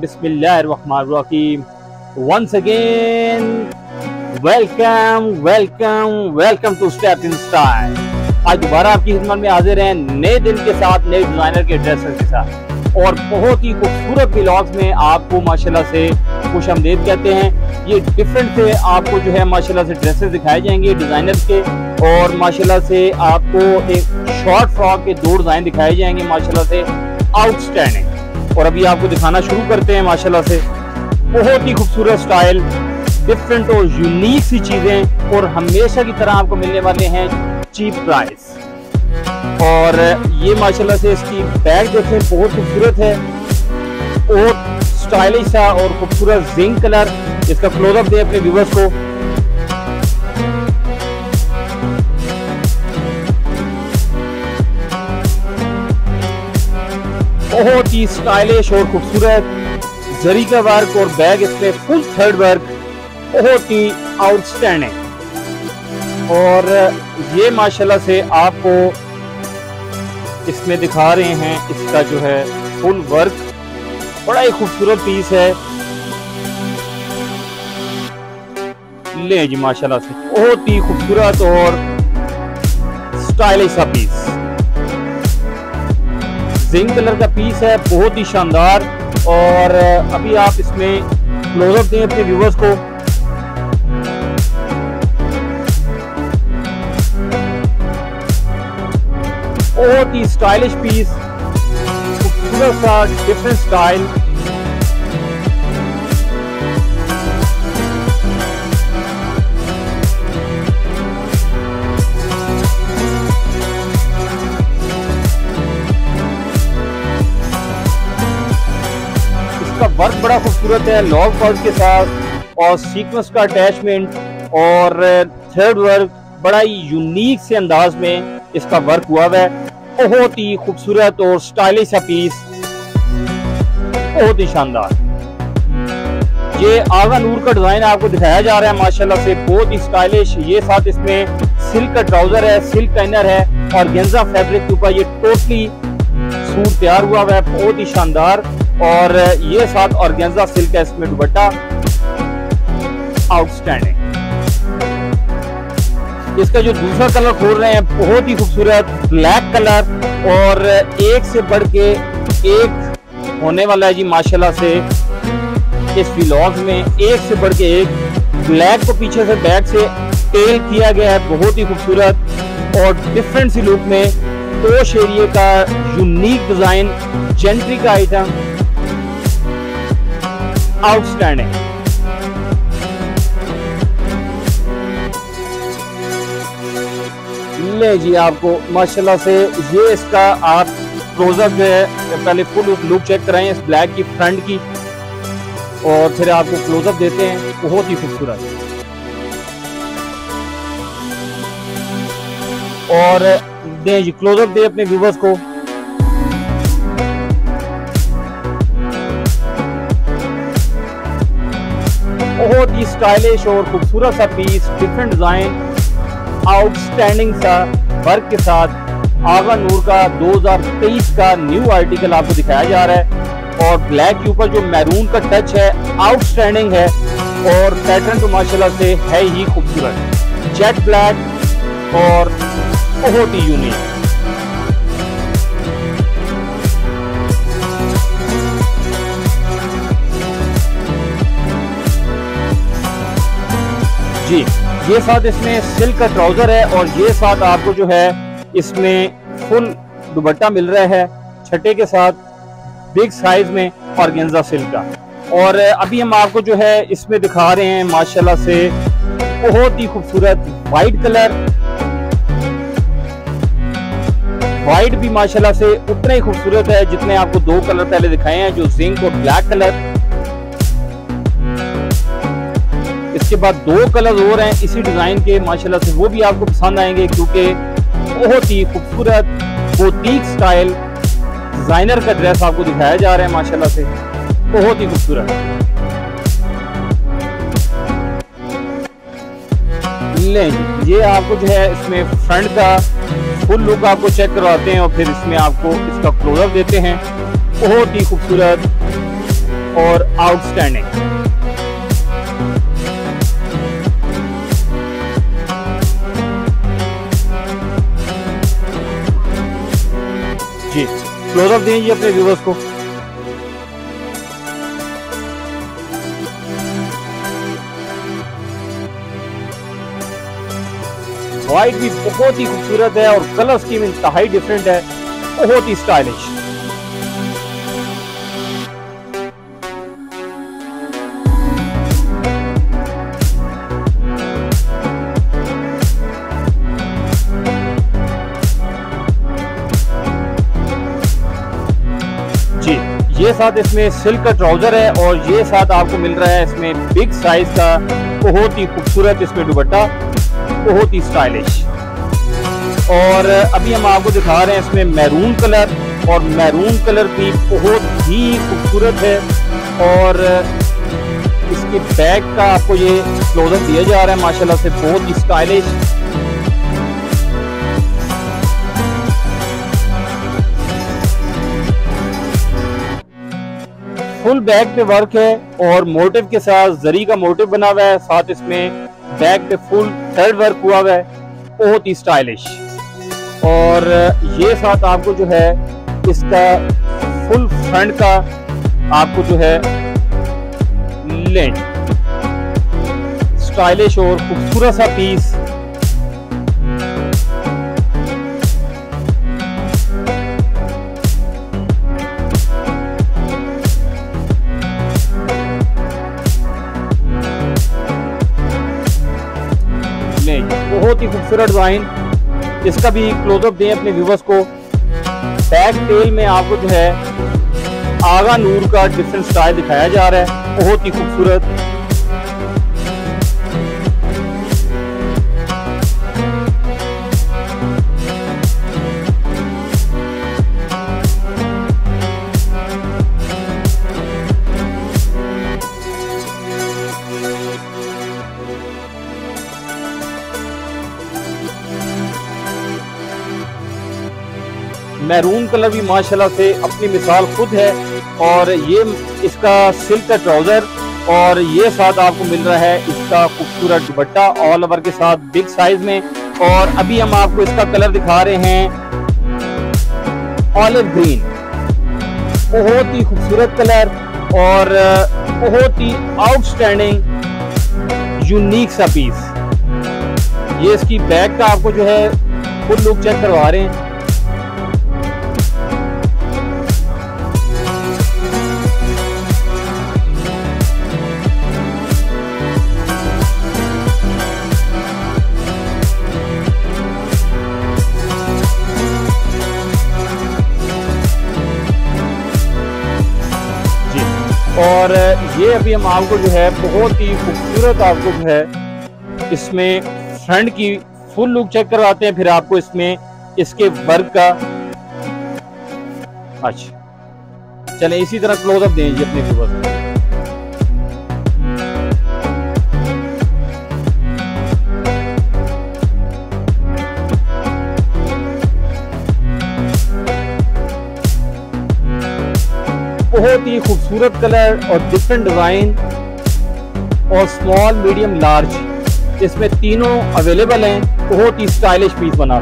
बिस्मिल्लाहिर्रहमानिर्रहीम once again welcome welcome welcome to step आज दोबारा आपकी खिदमत में हाजिर हैं नए दिन के साथ, नए डिज़ाइनर के के साथ। और बहुत ही खूबसूरत ब्लॉग्स में आपको माशाल्लाह से खुश आमदेद कहते हैं। ये डिफरेंट से आपको जो है माशाल्लाह से ड्रेसेस दिखाए जाएँगे डिज़ाइनर के। और माशाल्लाह से आपको एक शॉर्ट फ्रॉक के दो डिज़ाइन दिखाए जाएँगे माशाल्लाह से। आउटस्टैंडिंग। और अभी आपको दिखाना शुरू करते हैं, माशाल्लाह से। बहुत ही खूबसूरत स्टाइल डिफरेंट और यूनिक सी चीज़ें, और हमेशा की तरह आपको मिलने वाले हैं चीप प्राइस और ये माशाल्लाह से इसकी बैग देखें, बहुत खूबसूरत है। और स्टाइलिश सा और खूबसूरत जिंक कलर इसका क्लोजअप दे अपने व्यूवर्स को। बहुत ही स्टाइलिश और खूबसूरत जरी का वर्क और बैग इसमें फुल थर्ड वर्क बहुत ही आउटस्टैंडिंग और ये माशाल्लाह से आपको इसमें दिखा रहे हैं, इसका जो है फुल वर्क बड़ा ही खूबसूरत पीस है। ले जी माशाल्लाह से, बहुत ही खूबसूरत और स्टाइलिश सा पीस जिंक कलर का पीस है, बहुत ही शानदार। और अभी आप इसमें क्लोजअप दें अपने व्यूवर्स को। बहुत ही स्टाइलिश पीस खूबसूरत सा डिफरेंट स्टाइल इसका वर्क बड़ा खूबसूरत है लॉग वर्क के साथ, और सीक्वेंस का अटैचमेंट और थर्ड वर्क बड़ा ही यूनिक से अंदाज में इसका वर्क हुआ है। बहुत ही खूबसूरत और स्टाइलिश सा पीस बहुत ही शानदार। ये आगा नूर का डिज़ाइन आपको दिखाया जा रहा है, माशाल्लाह से। बहुत ही स्टाइलिश ये साथ इसमें सिल्क का ट्राउज़र है सिल्क का इनर है, और गेंजा फैब्रिक के ऊपर ये टोटली सूट तैयार हुआ है। बहुत ही शानदार। और ये साथ ऑर्गेन्जा सिल्क है, इसमें दुपट्टा। आउटस्टैंडिंग इसका जो दूसरा कलर खोल रहे हैं, बहुत ही खूबसूरत ब्लैक कलर और एक से बढ़ के एक होने वाला है जी, माशाल्लाह से, इस व्लॉग में। एक से बढ़ के एक ब्लैक को पीछे से बैक से टेल किया गया है, बहुत ही खूबसूरत और डिफरेंट सी लुक में। पोश एरिए का यूनिक डिज़ाइन जेंट्री का आइटम आउटस्टैंडिंग ले जी आपको, माशाल्लाह से ये इसका आप क्लोजअप जो है पहले फुल लुक चेक कराएँ इस ब्लैक की फ्रंट की और फिर आपको क्लोजअप देते हैं, बहुत ही खूबसूरत। और दें जी क्लोजअप दे अपने व्यूवर्स को। बहुत ही स्टाइलिश और खूबसूरत सा पीस डिफरेंट डिज़ाइन आउटस्टैंडिंग सा वर्क के साथ आगा नूर का 2023 का न्यू आर्टिकल आपको दिखाया जा रहा है और ब्लैक के ऊपर जो मैरून का टच है आउटस्टैंडिंग है और पैटर्न तो माशाल्लाह से है ही खूबसूरत। जेट ब्लैक और बहुत ही यूनिक जी, ये साथ इसमें सिल्क का ट्राउज़र है और ये साथ आपको जो है इसमें फुल दुबट्टा मिल रहा है छठे के साथ, बिग साइज़ में और गेंजा सिल्क का। और अभी हम आपको जो है इसमें दिखा रहे हैं, माशाल्लाह से बहुत ही खूबसूरत वाइट कलर वाइट भी माशाल्लाह से उतना ही खूबसूरत है जितने आपको दो कलर पहले दिखाए हैं, जो जिंक और ब्लैक कलर इसके बाद दो कलर और हैं इसी डिज़ाइन के, माशाल्लाह से वो भी आपको पसंद आएँगे क्योंकि बहुत ही खूबसूरत बोतीक स्टाइल डिज़ाइनर का ड्रेस आपको दिखाया जा रहा है, माशाल्लाह से। बहुत ही खूबसूरत। ये आपको जो है इसमें फ्रंट का फुल लुक आपको चेक करवाते हैं और फिर इसमें आपको इसका क्लोजअप देते हैं। बहुत ही खूबसूरत और आउटस्टैंडिंग क्लोजअप दें जी अपने व्यूवर्स को व्हाइट भी बहुत ही खूबसूरत है और कलर स्कीम इंतहाई डिफरेंट है। बहुत ही स्टाइलिश ये साथ इसमें सिल्क का ट्राउज़र है और ये साथ आपको मिल रहा है इसमें बिग साइज़ का बहुत ही खूबसूरत इसमें दुपट्टा, बहुत ही स्टाइलिश और अभी हम आपको दिखा रहे हैं इसमें मैरून कलर और मैरून कलर भी बहुत ही खूबसूरत है और इसके बैग का आपको ये क्लोजर दिया जा रहा है, माशाल्लाह से बहुत ही स्टाइलिश फुल बैग पे वर्क है और मोटिव के साथ जरी का मोटिव बना हुआ है, साथ इसमें बैग पे फुल थ्रेड वर्क हुआ हुआ है, बहुत ही स्टाइलिश। और ये साथ आपको जो है, इसका फुल फ्रंट का आपको जो है लेंथ स्टाइलिश और खूबसूरत सा पीस खूबसूरत डिज़ाइन इसका भी क्लोजअप दें अपने व्यूवर्स को। बैक टेल में आपको जो है आगा नूर का डिफरेंट स्टाइल दिखाया जा रहा है। बहुत ही खूबसूरत मैरून कलर भी माशाल्लाह से अपनी मिसाल खुद है और ये इसका सिल्क का ट्राउज़र और ये साथ आपको मिल रहा है इसका खूबसूरत दुपट्टा ऑल ओवर के साथ बिग साइज़ में और अभी हम आपको इसका कलर दिखा रहे हैं ऑलिव ग्रीन बहुत ही खूबसूरत कलर और बहुत ही आउटस्टैंडिंग यूनिक सा पीस ये इसकी बैग का आपको जो है फुल लुक चेक करवा रहे हैं। ये अभी हम आपको जो है बहुत ही खूबसूरत आपको जो है इसमें फ्रंट की फुल लुक चेक करवाते हैं, फिर आपको इसमें इसके वर्क का। अच्छा। चले, इसी तरह क्लोजअप दें अपने व्यूवर्स को बहुत ही खूबसूरत कलर और डिफरेंट डिज़ाइन और स्मॉल मीडियम लार्ज इसमें तीनों अवेलेबल हैं। बहुत ही स्टाइलिश पीस बना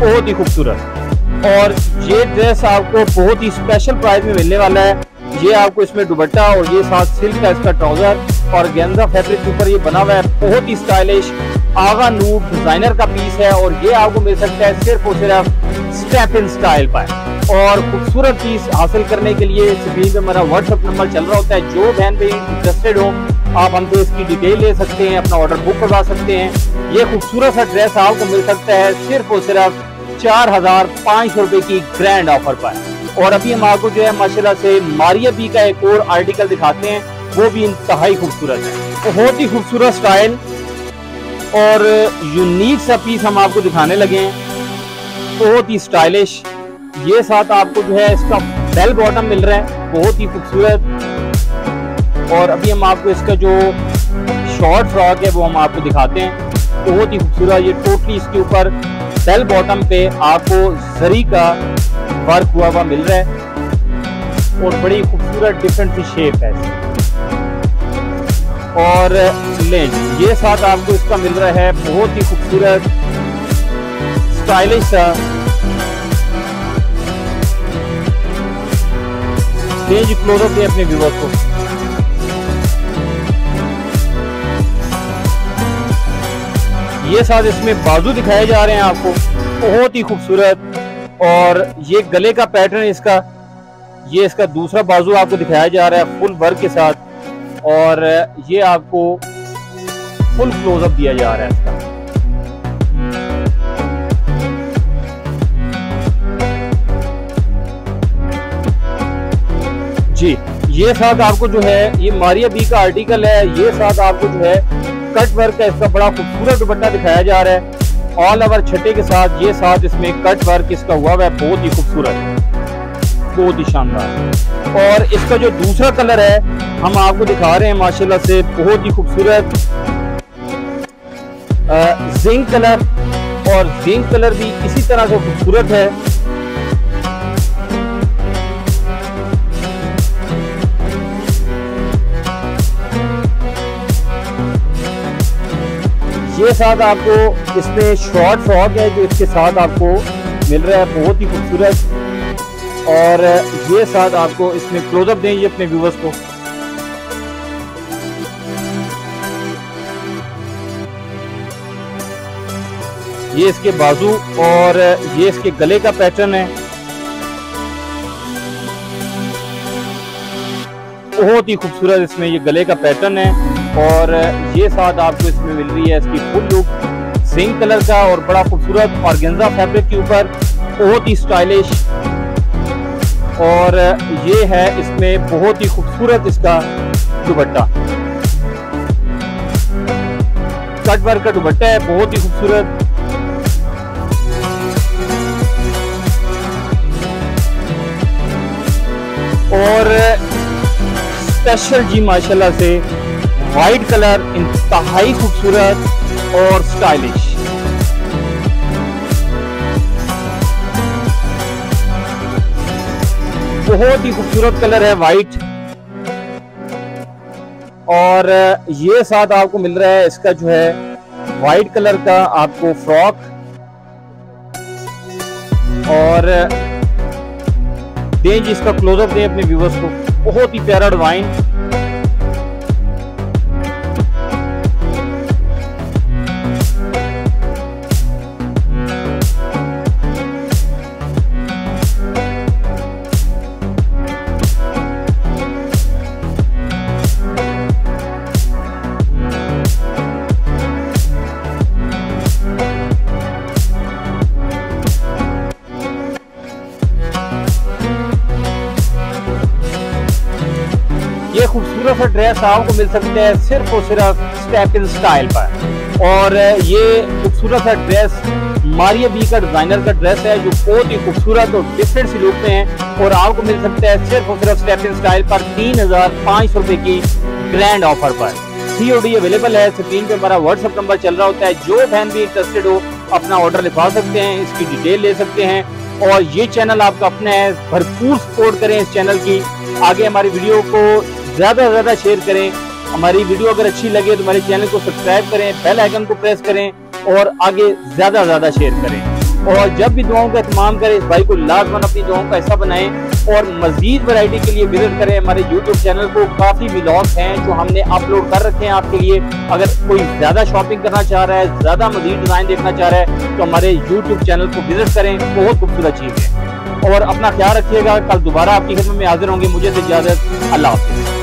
बहुत ही खूबसूरत। और ये ड्रेस आपको बहुत ही स्पेशल प्राइस में मिलने वाला है। ये आपको इसमें दुपट्टा और ये साथ सिल्क का इसका ट्राउज़र और गेंजा फैब्रिक के ऊपर ये बना हुआ है। बहुत ही स्टाइलिश आगा नूब डिज़ाइनर का पीस है और ये आपको मिल सकता है सिर्फ़ और सिर्फ़ स्टेप इन स्टाइल पर। और खूबसूरत पीस हासिल करने के लिए स्क्रीन पे मेरा व्हाट्सअप नंबर चल रहा होता है। जो बहन भी इंटरेस्टेड हो, आप हमसे इसकी डिटेल ले सकते हैं, अपना ऑर्डर बुक करवा सकते हैं। ये खूबसूरत सा ड्रेस आपको मिल सकता है सिर्फ़ और सिर्फ़ चार हज़ार पाँच सौ रुपए की ग्रैंड ऑफ़र पर। और अभी हम आपको जो है, माशाल्लाह से मारिया बी का एक और आर्टिकल दिखाते हैं। वो भी इंतहाई खूबसूरत है। बहुत ही खूबसूरत स्टाइल और यूनिक सा पीस हम आपको दिखाने लगे हैं। बहुत ही स्टाइलिश ये साथ आपको जो है इसका बेल बॉटम मिल रहा है, बहुत ही खूबसूरत। और अभी हम आपको इसका जो शॉर्ट फ्रॉक है, वो हम आपको दिखाते हैं। बहुत ही खूबसूरत, ये टोटली इसके ऊपर बेल बॉटम पे आपको जरी का वर्क हुआ हुआ मिल रहा है। और बड़ी खूबसूरत डिफरेंट सी शेप है और लेंज ये साथ आपको इसका मिल रहा है, बहुत ही खूबसूरत स्टाइलिश सा। रेंज क्लोजअप दे अपने व्यूवर्स को। ये साथ इसमें बाजू दिखाए जा रहे हैं आपको। बहुत ही खूबसूरत। और ये गले का पैटर्न इसका, ये इसका दूसरा बाजू आपको दिखाया जा रहा है फुल वर्क के साथ। और ये आपको फुल क्लोजअप दिया जा रहा है इसका। जी, ये साथ आपको जो है, ये मारिया बी का आर्टिकल है, ये साथ आपको जो है कट वर्क का इसका बड़ा खूबसूरत दुपट्टा दिखाया जा रहा है। ऑल ओवर छठे के साथ ये साथ इसमें कट वर्क इसका हुआ है, बहुत ही खूबसूरत, बहुत ही शानदार। और इसका जो दूसरा कलर है, हम आपको दिखा रहे हैं, माशाल्लाह से, बहुत ही खूबसूरत। जिंक कलर और जिंक कलर भी इसी तरह से खूबसूरत है। ये साथ आपको इसमें शॉर्ट फ्रॉक है जो इसके साथ आपको मिल रहा है, बहुत ही खूबसूरत। और ये साथ आपको इसमें क्लोजअप देंगे अपने व्यूवर्स को। ये इसके बाजू और ये इसके गले का पैटर्न है। बहुत ही खूबसूरत इसमें ये गले का पैटर्न है। और ये साथ आपको इसमें मिल रही है इसकी फुल लुक सिंक कलर का और बड़ा खूबसूरत और गेंजा फैब्रिक के ऊपर, बहुत ही स्टाइलिश और ये है इसमें बहुत ही खूबसूरत इसका दुपट्टा। कट वर्क का दुपट्टा है, बहुत ही खूबसूरत। और स्पेशल जी माशाल्लाह से वाइट कलर इंतहाई खूबसूरत और स्टाइलिश बहुत ही खूबसूरत कलर है वाइट और ये साथ आपको मिल रहा है इसका जो है वाइट कलर का आपको फ्रॉक और दें जी इसका क्लोजअप दें अपने व्यूवर्स को। बहुत ही प्यारा डिवाइन ये ड्रेस आपको मिल सकते हैं सिर्फ़ और सिर्फ़ स्टेप इन स्टाइल पर। और ये खूबसूरत सा ड्रेस मारिया बी का डिज़ाइनर का ड्रेस है जो बहुत ही खूबसूरत और डिफरेंट सी लुक में है और आपको मिल सकता है सिर्फ़ और सिर्फ़ स्टेप इन स्टाइल पर तीन हज़ार पाँच सौ रुपए की ग्रैंड ऑफ़र पर। सीओडी अवेलेबल है स्क्रीन पे हमारा व्हाट्सएप नंबर चल रहा होता है। जो फ़ैन भी इंटरेस्टेड हो, अपना ऑर्डर लिखवा सकते हैं, इसकी डिटेल ले सकते हैं। और ये चैनल आपका अपना है, भरपूर सपोर्ट करें इस चैनल की। आगे हमारी वीडियो को ज़्यादा से ज़्यादा शेयर करें। हमारी वीडियो अगर अच्छी लगे तो हमारे चैनल को सब्सक्राइब करें बेल आइकन को प्रेस करें और आगे ज़्यादा से ज़्यादा शेयर करें। और जब भी दुआओं का इस्तेमाल करें, इस भाई को लाजमन अपनी दुआओं का हिस्सा बनाएँ और मजीद वैरायटी के लिए विज़िट करें हमारे यूट्यूब चैनल को। काफ़ी ब्लॉग्स हैं जो हमने अपलोड कर रखे हैं आपके लिए। अगर कोई ज़्यादा शॉपिंग करना चाह रहा है, ज़्यादा मजीद डिज़ाइन देखना चाह रहा है तो हमारे यूट्यूब चैनल को विज़िट करें। बहुत खूबसूरत चीज़ है। और अपना ख्याल रखिएगा, कल दोबारा आपकी खिदमत में हाजिर होंगे। मुझे इजाज़त। अल्लाह हाफिज़।